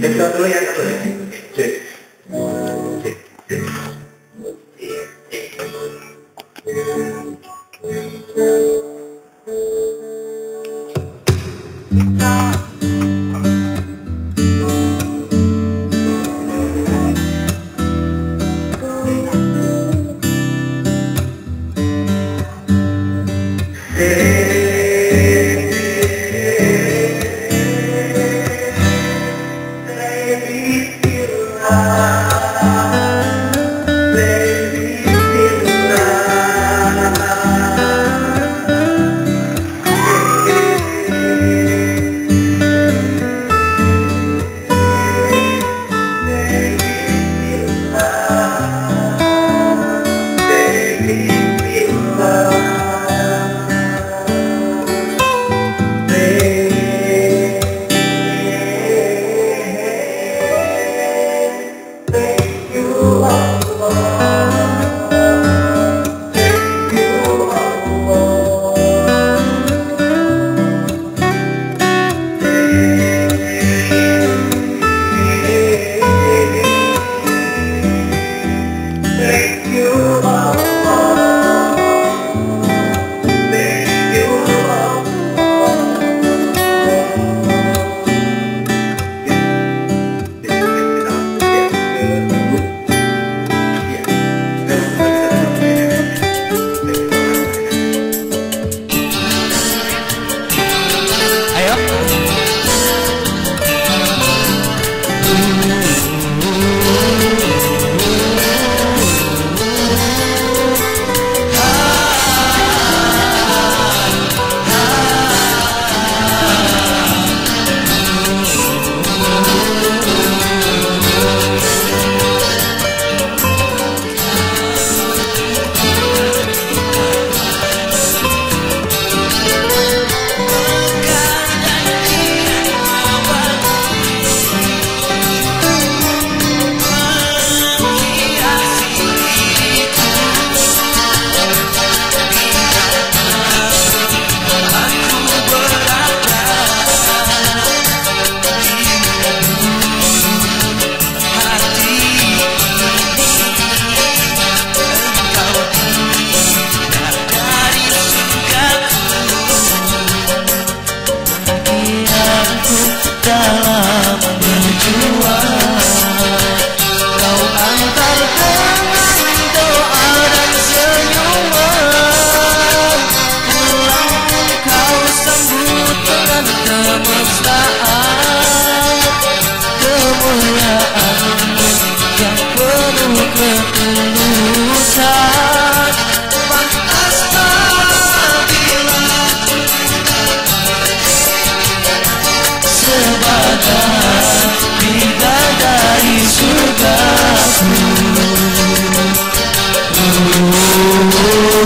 Desarrollando. Sí. sí.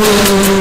Oh,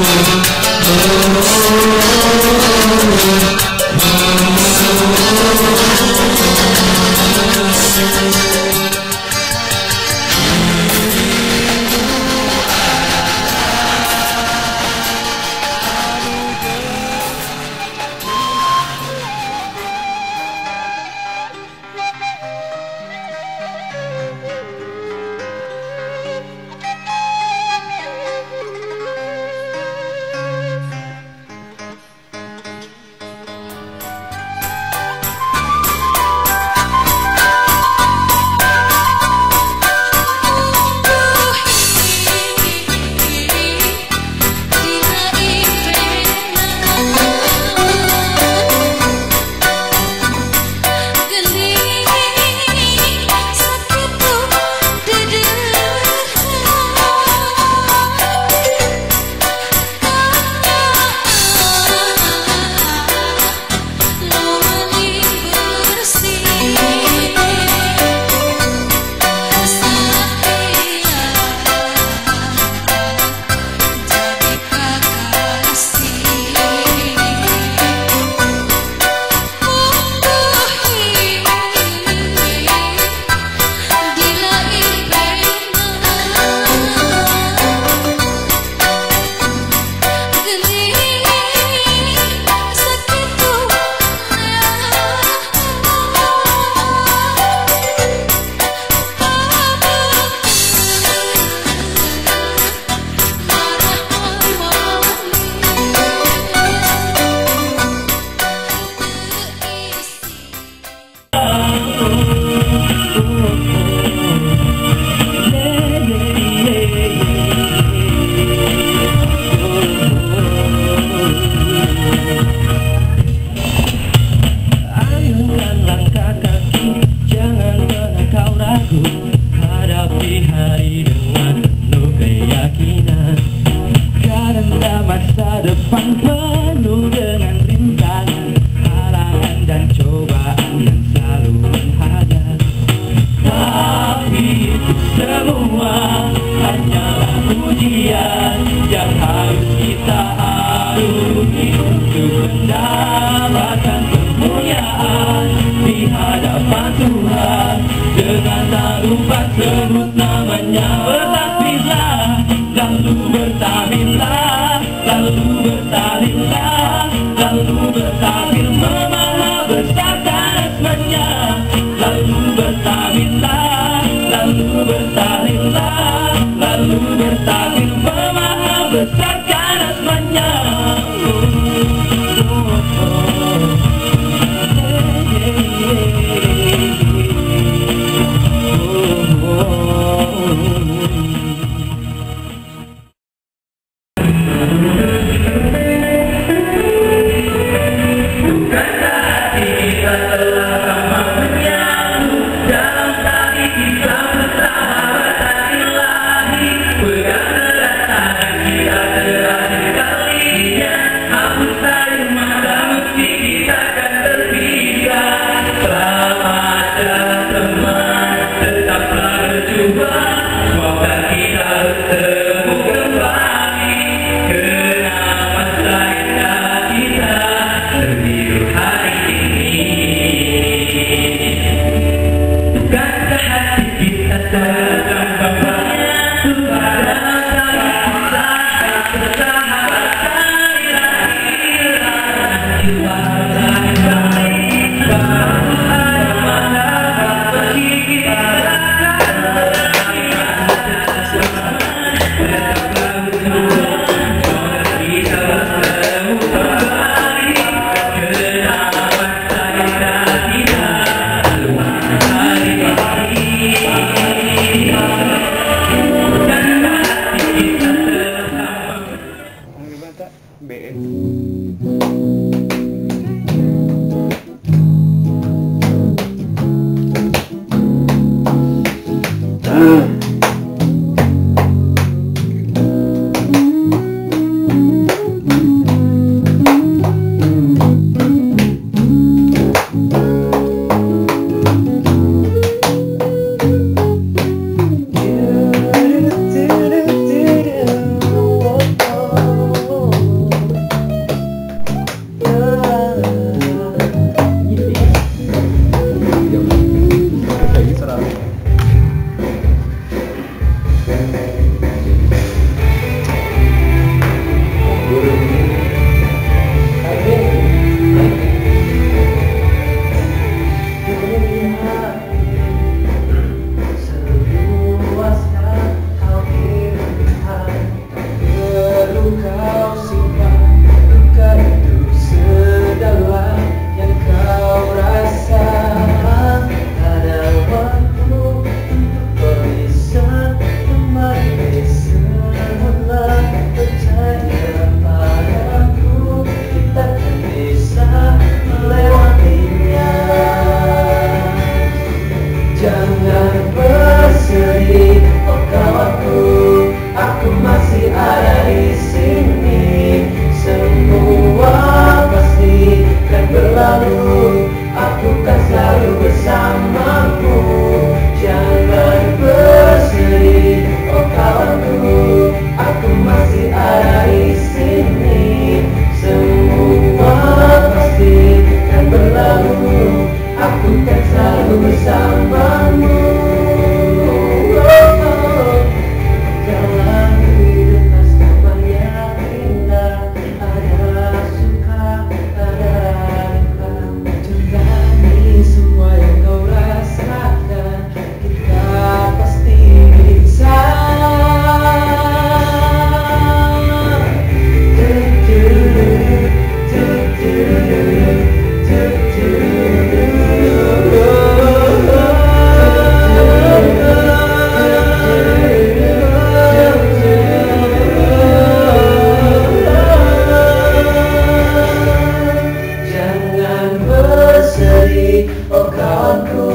kawanku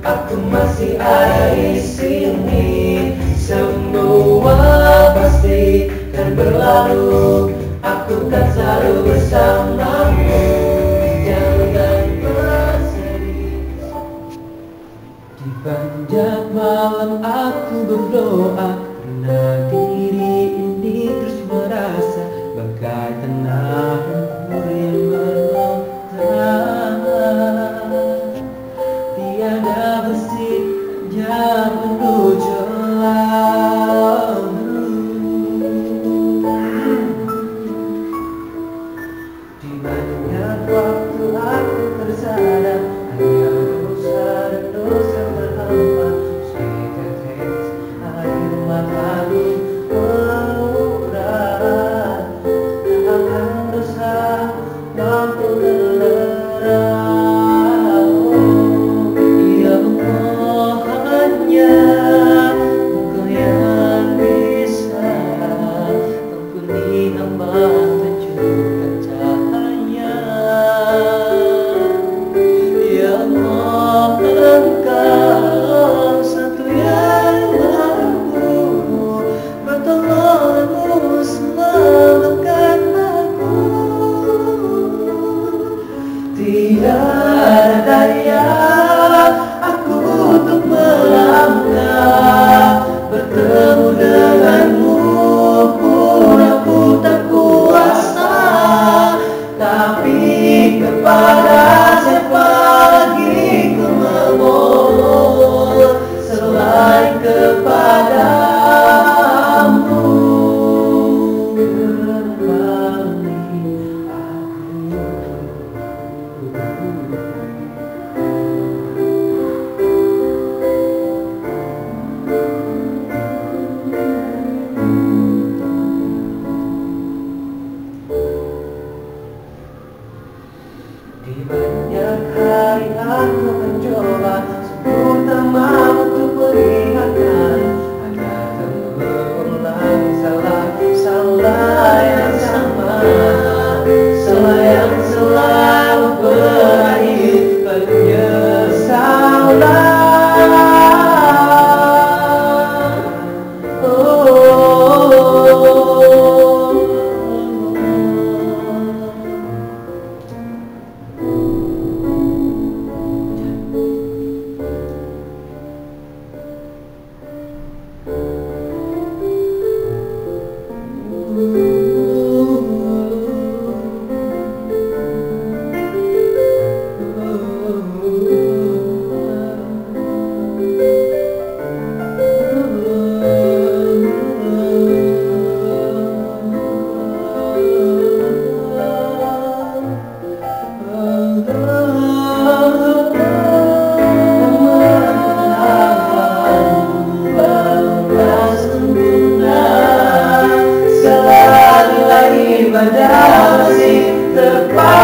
Aku masih ada di sini. Semua pasti akan berlalu Aku kan selalu bersamamu. Jangan bersedih Di panjang malam aku berdoa Nah Tidak ada daya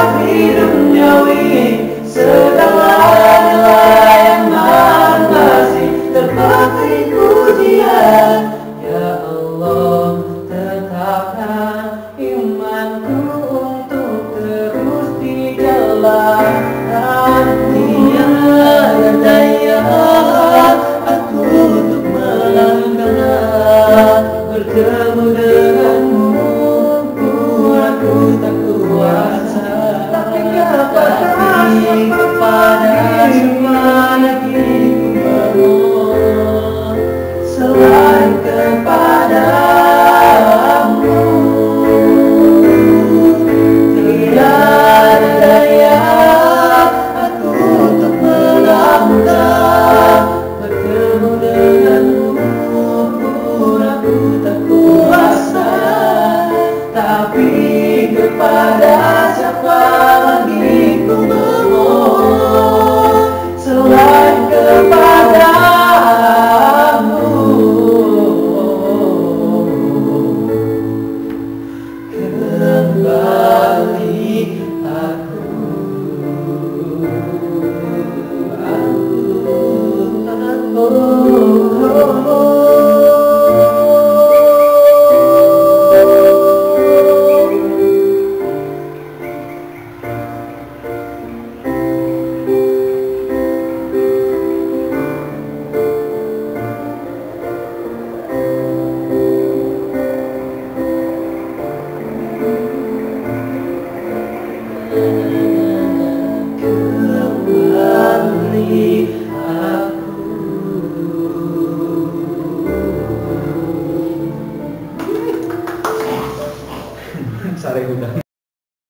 kami dunyawiyah sedang